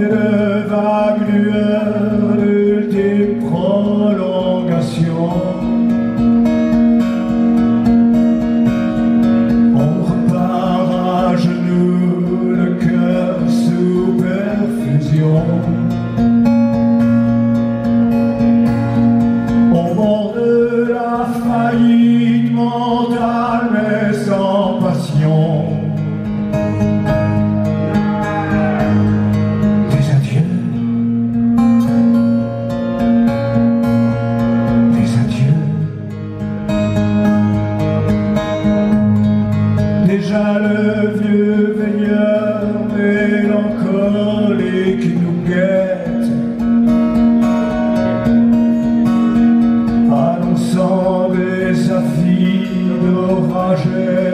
yere volée qui nous guette Annonçant des affiches d'oragères